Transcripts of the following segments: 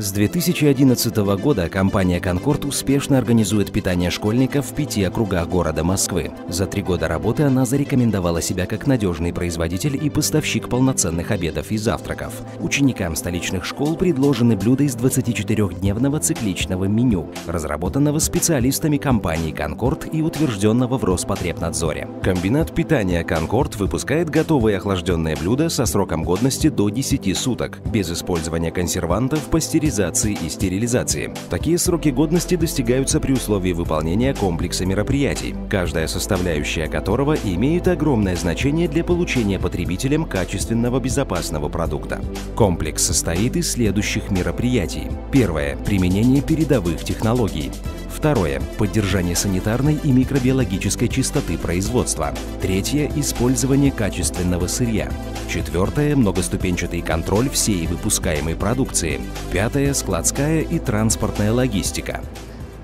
С 2011 года компания «Конкорд» успешно организует питание школьников в пяти округах города Москвы. За три года работы она зарекомендовала себя как надежный производитель и поставщик полноценных обедов и завтраков. Ученикам столичных школ предложены блюда из 24-дневного цикличного меню, разработанного специалистами компании «Конкорд» и утвержденного в Роспотребнадзоре. Комбинат питания «Конкорд» выпускает готовые охлажденные блюда со сроком годности до 10 суток, без использования консервантов, пастеризации пастеризации и стерилизации. Такие сроки годности достигаются при условии выполнения комплекса мероприятий, каждая составляющая которого имеет огромное значение для получения потребителям качественного безопасного продукта. Комплекс состоит из следующих мероприятий. Первое – применение передовых технологий. Второе – поддержание санитарной и микробиологической чистоты производства. Третье – использование качественного сырья. Четвертое – многоступенчатый контроль всей выпускаемой продукции. Пятое – складская и транспортная логистика.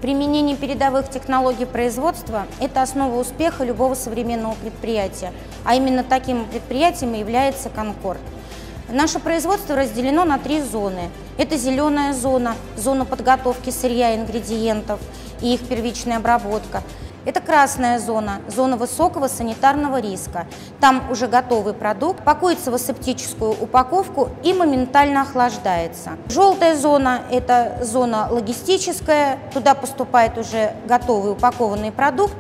Применение передовых технологий производства – это основа успеха любого современного предприятия, а именно таким предприятием является «Конкорд». Наше производство разделено на три зоны. Это зеленая зона, зона подготовки сырья и ингредиентов и их первичная обработка. Это красная зона, зона высокого санитарного риска. Там уже готовый продукт пакуется в асептическую упаковку и моментально охлаждается. Желтая зона – это зона логистическая, туда поступает уже готовый упакованный продукт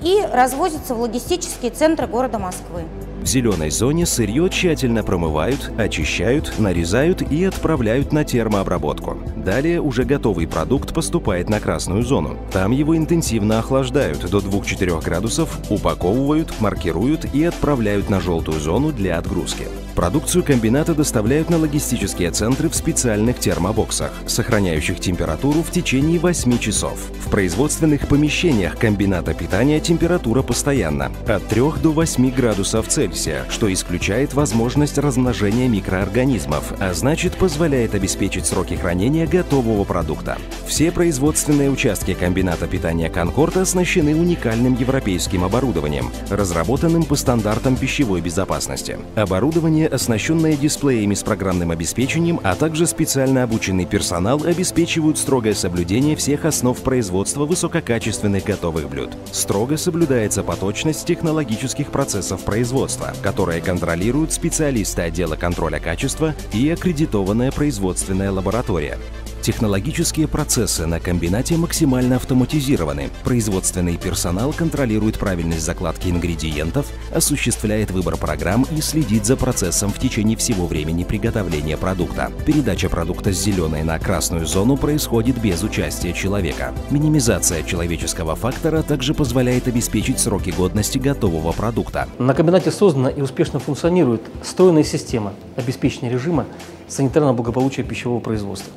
и развозится в логистические центры города Москвы. В зеленой зоне сырье тщательно промывают, очищают, нарезают и отправляют на термообработку. Далее уже готовый продукт поступает на красную зону. Там его интенсивно охлаждают до 2-4 градусов, упаковывают, маркируют и отправляют на желтую зону для отгрузки. Продукцию комбината доставляют на логистические центры в специальных термобоксах, сохраняющих температуру в течение 8 часов. В производственных помещениях комбината питания температура постоянна – от 3 до 8 градусов Цельсия, что исключает возможность размножения микроорганизмов, а значит позволяет обеспечить сроки хранения готового продукта. Все производственные участки комбината питания «Конкорд» оснащены уникальным европейским оборудованием, разработанным по стандартам пищевой безопасности. Оборудование оборудование, оснащенное дисплеями с программным обеспечением, а также специально обученный персонал обеспечивают строгое соблюдение всех основ производства высококачественных готовых блюд. Строго соблюдается поточность технологических процессов производства, которые контролируют специалисты отдела контроля качества и аккредитованная производственная лаборатория. Технологические процессы на комбинате максимально автоматизированы. Производственный персонал контролирует правильность закладки ингредиентов, осуществляет выбор программ и следит за процессом в течение всего времени приготовления продукта. Передача продукта с зеленой на красную зону происходит без участия человека. Минимизация человеческого фактора также позволяет обеспечить сроки годности готового продукта. На комбинате создана и успешно функционирует стройная система обеспечения режима санитарного благополучия пищевого производства.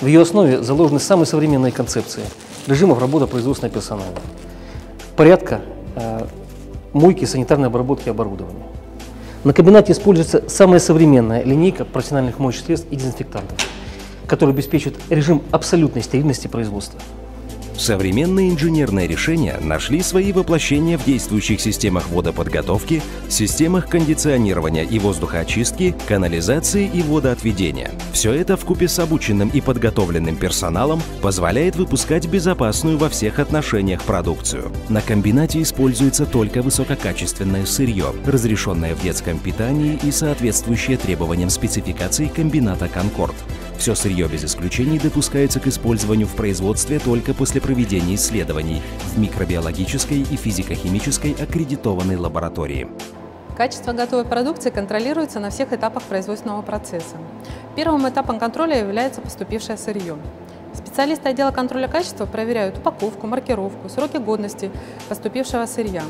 В ее основе заложены самые современные концепции режимов работы производственного персонала, порядка э, мойки, санитарной обработки оборудования. На комбинате используется самая современная линейка профессиональных моющих средств и дезинфектантов, которые обеспечивают режим абсолютной стерильности производства. Современные инженерные решения нашли свои воплощения в действующих системах водоподготовки, системах кондиционирования и воздухоочистки, канализации и водоотведения. Все это в купе с обученным и подготовленным персоналом позволяет выпускать безопасную во всех отношениях продукцию. На комбинате используется только высококачественное сырье, разрешенное в детском питании и соответствующее требованиям спецификаций комбината «Конкорд». Все сырье без исключений допускается к использованию в производстве только после проведения исследований в микробиологической и физико-химической аккредитованной лаборатории. Качество готовой продукции контролируется на всех этапах производственного процесса. Первым этапом контроля является поступившее сырье. Специалисты отдела контроля качества проверяют упаковку, маркировку, сроки годности поступившего сырья.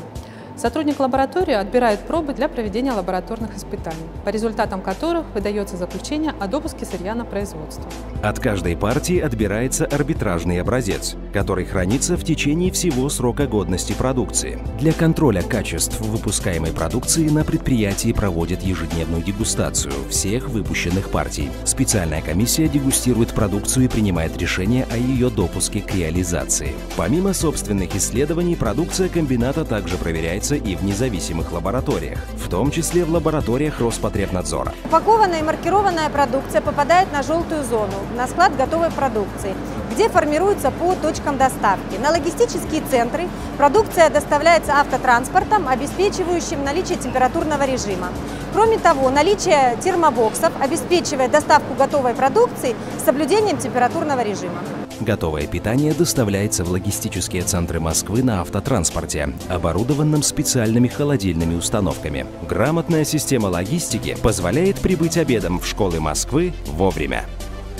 Сотрудник лаборатории отбирает пробы для проведения лабораторных испытаний, по результатам которых выдается заключение о допуске сырья на производство. От каждой партии отбирается арбитражный образец, который хранится в течение всего срока годности продукции. Для контроля качеств выпускаемой продукции на предприятии проводят ежедневную дегустацию всех выпущенных партий. Специальная комиссия дегустирует продукцию и принимает решение о ее допуске к реализации. Помимо собственных исследований, продукция комбината также проверяется применяется и в независимых лабораториях, в том числе в лабораториях Роспотребнадзора. Упакованная и маркированная продукция попадает на желтую зону, на склад готовой продукции, где формируется по точкам доставки. На логистические центры продукция доставляется автотранспортом, обеспечивающим наличие температурного режима. Кроме того, наличие термобоксов обеспечивает доставку готовой продукции с соблюдением температурного режима. Готовое питание доставляется в логистические центры Москвы на автотранспорте, оборудованном специальными холодильными установками. Грамотная система логистики позволяет прибыть обедом в школы Москвы вовремя.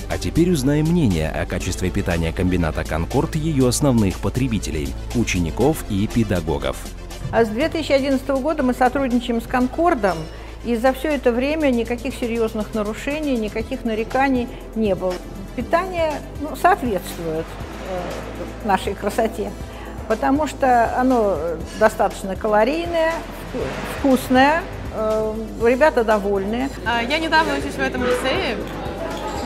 А теперь узнаем мнение о качестве питания комбината «Конкорд» ее основных потребителей – учеников и педагогов. А с 2011 года мы сотрудничаем с «Конкордом», и за все это время никаких серьезных нарушений, никаких нареканий не было питание ну, соответствует э, нашей красоте, потому что оно достаточно калорийное, вкусное, э, ребята довольны. А, я недавно учусь в этом лицее,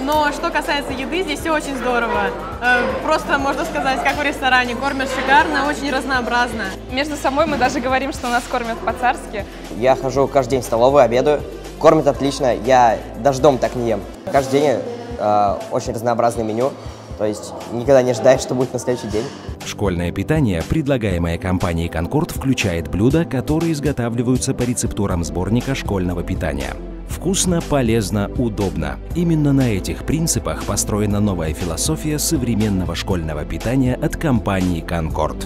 но что касается еды, здесь все очень здорово. Э, просто, можно сказать, как в ресторане, кормят шикарно, очень разнообразно. Между собой мы даже говорим, что нас кормят по-царски. Я хожу каждый день в столовую, обедаю, кормят отлично, я даже дом так не ем. Каждый день э, очень разнообразное меню, то есть никогда не ожидаешь, что будет на следующий день. Школьное питание, предлагаемое компанией «Конкорд», включает блюда, которые изготавливаются по рецептурам сборника школьного питания. Вкусно, полезно, удобно. Именно на этих принципах построена новая философия современного школьного питания от компании «Конкорд».